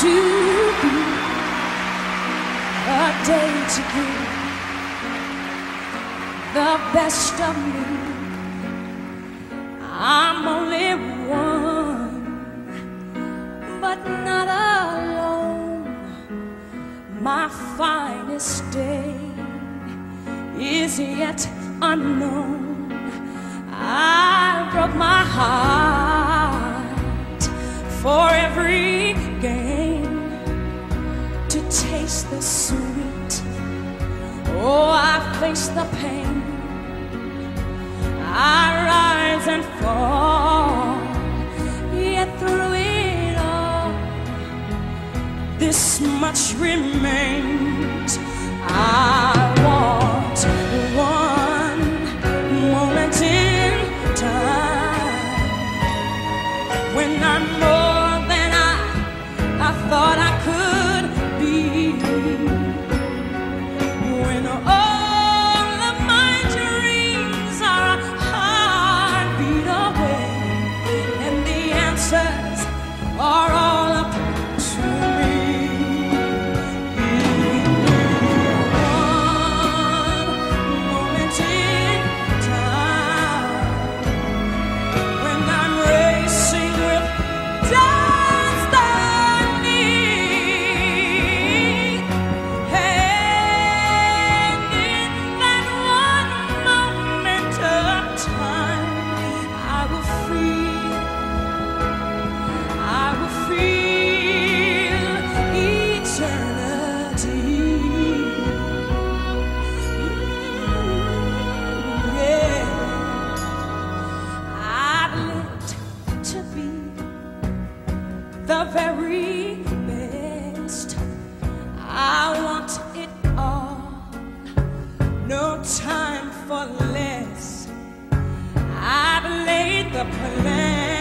to be a day to give the best of me. I'm only one, but not alone. My finest day is yet unknown. I broke my heart for every taste the sweet. Oh, I face the pain. I rise and fall, yet through it all, this much remains. I When oh. Time for less. I've laid the plan.